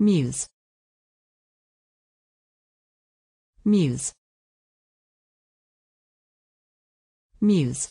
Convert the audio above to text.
Muse. Muse. Muse.